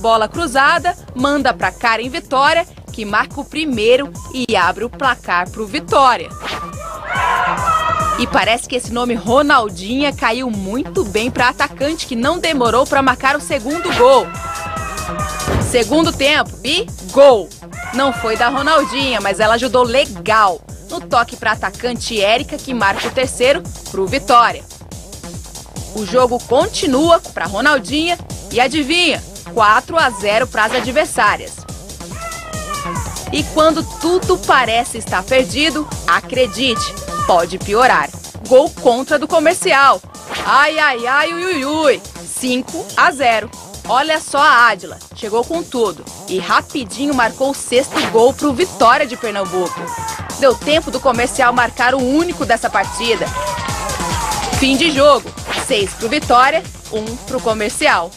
Bola cruzada, manda para Karen Vitória, que marca o primeiro e abre o placar para o Vitória. E parece que esse nome Ronaldinha caiu muito bem para atacante que não demorou para marcar o segundo gol. Segundo tempo e gol. Não foi da Ronaldinha, mas ela ajudou legal no toque para atacante Érica que marca o terceiro para o Vitória. O jogo continua para Ronaldinha e adivinha, 4 a 0 para as adversárias. E quando tudo parece estar perdido, acredite, pode piorar. Gol contra do comercial. Ai, ai, ai, ui, ui, ui. 5 a 0. Olha só a Ádila, chegou com tudo e rapidinho marcou o sexto gol para o Vitória de Pernambuco. Deu tempo do comercial marcar o único dessa partida. Fim de jogo, 6 para o Vitória, 1 para o comercial.